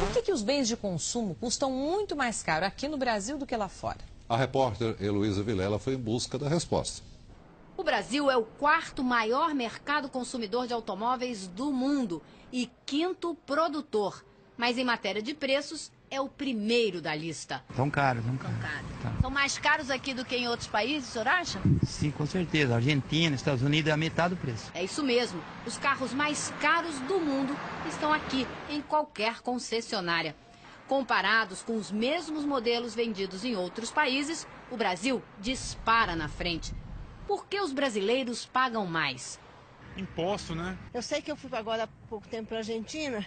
Por que, que os bens de consumo custam muito mais caro aqui no Brasil do que lá fora? A repórter Heloísa Vilela foi em busca da resposta. O Brasil é o quarto maior mercado consumidor de automóveis do mundo e quinto produtor. Mas em matéria de preços, é o primeiro da lista. São caros, não São caros. São mais caros aqui do que em outros países, o senhor acha? Sim, com certeza. Argentina, Estados Unidos é a metade do preço. É isso mesmo. Os carros mais caros do mundo estão aqui, em qualquer concessionária. Comparados com os mesmos modelos vendidos em outros países, o Brasil dispara na frente. Por que os brasileiros pagam mais? Imposto, né? Eu sei que eu fui agora há pouco tempo para a Argentina.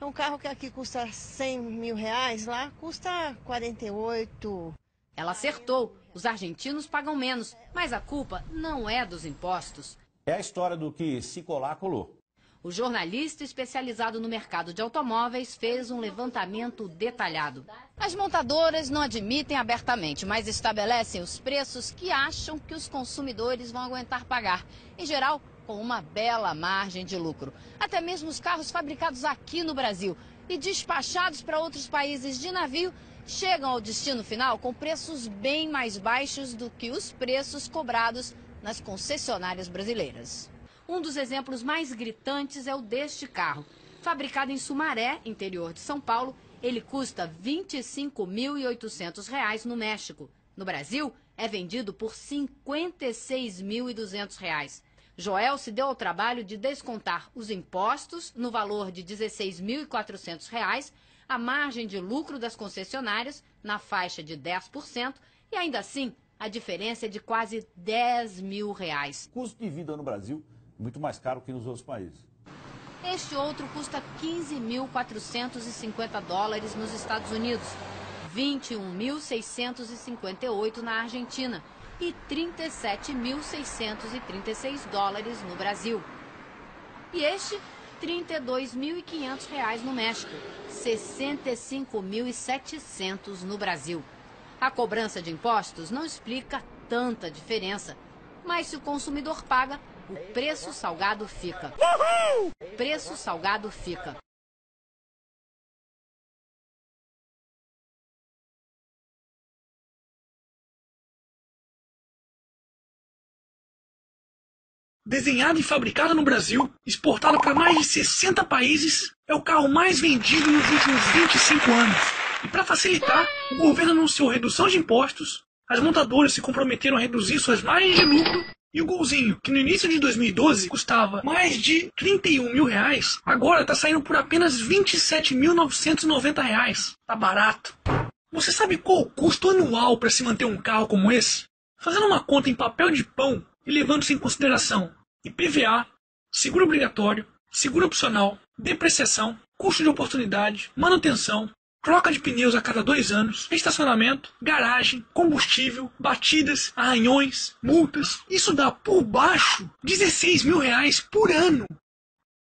É um carro que aqui custa 100 mil reais, lá custa 48. Ela acertou. Os argentinos pagam menos, mas a culpa não é dos impostos. É a história do que se colar, colou. O jornalista especializado no mercado de automóveis fez um levantamento detalhado. As montadoras não admitem abertamente, mas estabelecem os preços que acham que os consumidores vão aguentar pagar. Em geral, com uma bela margem de lucro. Até mesmo os carros fabricados aqui no Brasil e despachados para outros países de navio chegam ao destino final com preços bem mais baixos do que os preços cobrados nas concessionárias brasileiras. Um dos exemplos mais gritantes é o deste carro. Fabricado em Sumaré, interior de São Paulo, ele custa R$ 25.800 no México. No Brasil, é vendido por R$ 56.200. Joel se deu ao trabalho de descontar os impostos no valor de R$ 16.400, a margem de lucro das concessionárias na faixa de 10% e ainda assim a diferença é de quase 10 mil reais. Custo de vida no Brasil muito mais caro que nos outros países. Este outro custa 15.450 dólares nos Estados Unidos, 21.658 na Argentina e 37.636 dólares no Brasil. E este, R$ 32.500 no México, 65.700 no Brasil. A cobrança de impostos não explica tanta diferença, mas se o consumidor paga, o preço salgado fica. O preço salgado fica. Desenhado e fabricado no Brasil, exportado para mais de 60 países, é o carro mais vendido nos últimos 25 anos. E para facilitar, o governo anunciou redução de impostos, as montadoras se comprometeram a reduzir suas margens de lucro e o golzinho, que no início de 2012 custava mais de 31 mil reais, agora está saindo por apenas 27.990 reais. Tá barato. Você sabe qual o custo anual para se manter um carro como esse? Fazendo uma conta em papel de pão e levando-se em consideração IPVA, seguro obrigatório, seguro opcional, depreciação, custo de oportunidade, manutenção, troca de pneus a cada dois anos, estacionamento, garagem, combustível, batidas, arranhões, multas. Isso dá por baixo 16 mil reais por ano.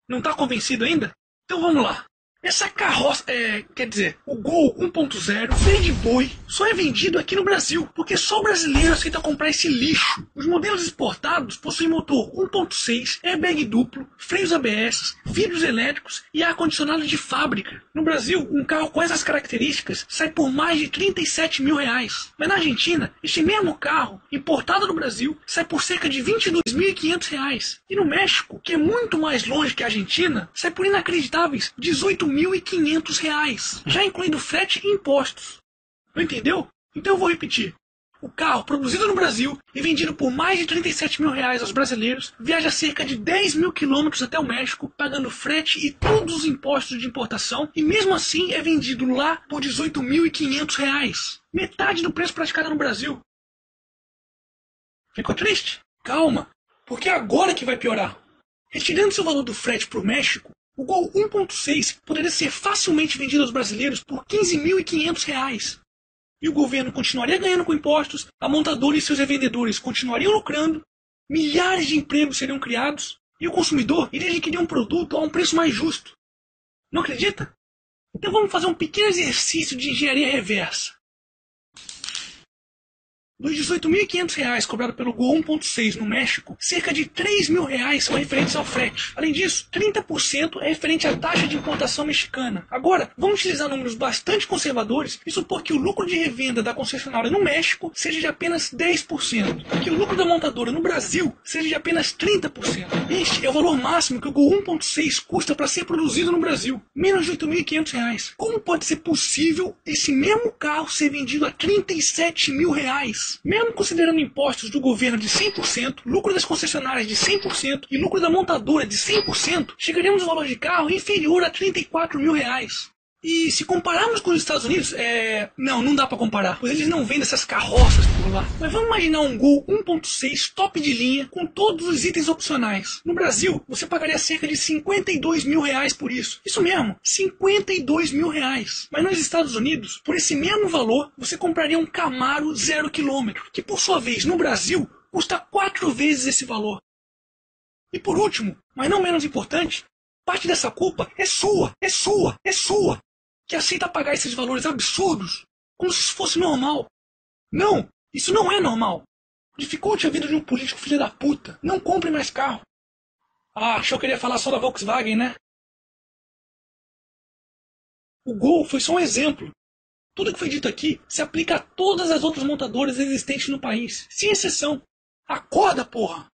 Não está convencido ainda? Então vamos lá. Essa carroça, é, quer dizer, o Gol 1.0 verde boi só é vendido aqui no Brasil, porque só o brasileiro aceita comprar esse lixo. Os modelos exportados possuem motor 1.6, airbag duplo, freios ABS, vidros elétricos e ar-condicionado de fábrica. No Brasil, um carro com essas características sai por mais de 37 mil reais. Mas na Argentina, este mesmo carro, importado no Brasil, sai por cerca de 22.500 reais. E no México, que é muito mais longe que a Argentina, sai por inacreditáveis 18 R$ reais, já incluindo frete e impostos. Não entendeu? Então eu vou repetir. O carro, produzido no Brasil e vendido por mais de 37 mil reais aos brasileiros, viaja cerca de 10 mil quilômetros até o México, pagando frete e todos os impostos de importação, e mesmo assim é vendido lá por 18.500 reais. Metade do preço praticado no Brasil. Ficou triste? Calma, porque é agora que vai piorar. Retirando seu valor do frete para o México, o Gol 1.6 poderia ser facilmente vendido aos brasileiros por R$ 15.500. E o governo continuaria ganhando com impostos, a montadora e seus revendedores continuariam lucrando, milhares de empregos seriam criados e o consumidor iria adquirir um produto a um preço mais justo. Não acredita? Então vamos fazer um pequeno exercício de engenharia reversa. Dos 18.500 reais cobrados pelo Gol 1.6 no México, cerca de 3 mil reais são referentes ao frete. Além disso, 30% é referente à taxa de importação mexicana. Agora, vamos utilizar números bastante conservadores e supor que o lucro de revenda da concessionária no México seja de apenas 10%, que o lucro da montadora no Brasil seja de apenas 30%. Este é o valor máximo que o Gol 1.6 custa para ser produzido no Brasil, menos de 8.500 reais. Como pode ser possível esse mesmo carro ser vendido a 37 mil reais? Mesmo considerando impostos do governo de 100%, lucro das concessionárias de 100% e lucro da montadora de 100%, chegaremos ao valor de carro inferior a 34 mil reais. E se compararmos com os Estados Unidos, é. Não, não dá para comparar, pois eles não vendem essas carroças por lá. Mas vamos imaginar um Gol 1.6 top de linha com todos os itens opcionais. No Brasil, você pagaria cerca de 52 mil reais por isso. Isso mesmo, 52 mil reais. Mas nos Estados Unidos, por esse mesmo valor, você compraria um Camaro zero quilômetro, que por sua vez no Brasil custa quatro vezes esse valor. E por último, mas não menos importante, parte dessa culpa é sua, é sua, é sua que aceita pagar esses valores absurdos como se isso fosse normal. Não, isso não é normal. Dificulte a vida de um político filho da puta. Não compre mais carro. Ah, achou que eu queria falar só da Volkswagen, né? O Gol foi só um exemplo. Tudo que foi dito aqui se aplica a todas as outras montadoras existentes no país, sem exceção. Acorda, porra!